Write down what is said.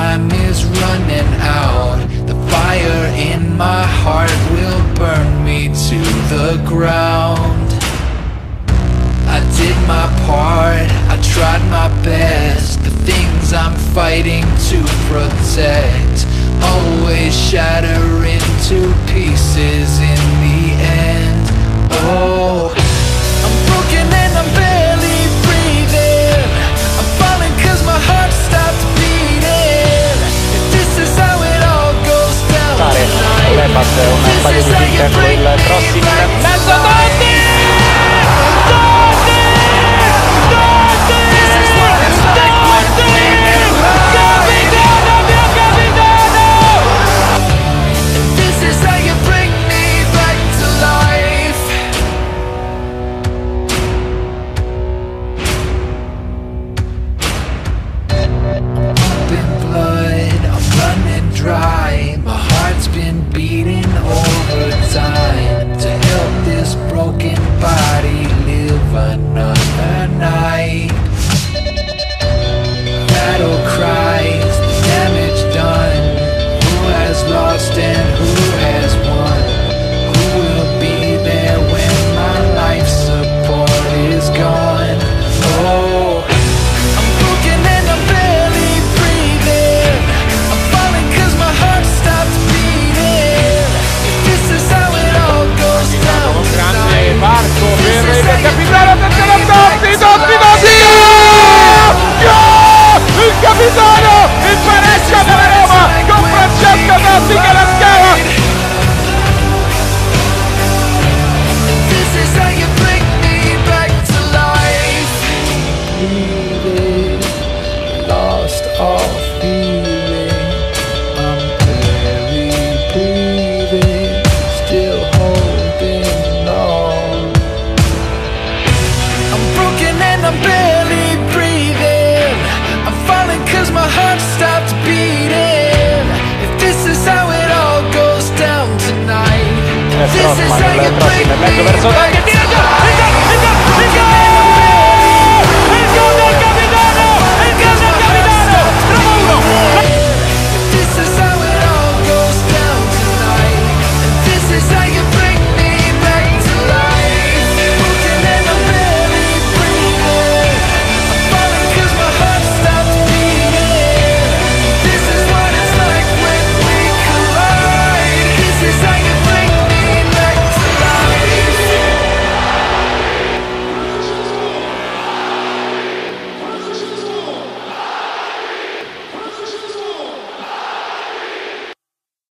time is running out. The fire in my heart will burn me to the ground. I did my part, I tried my best. The things I'm fighting to protect Always shatter into pieces in una un paio di I'm barely breathing. I'm falling cause my heart stopped beating. If this is how it all goes down tonight This is how you break me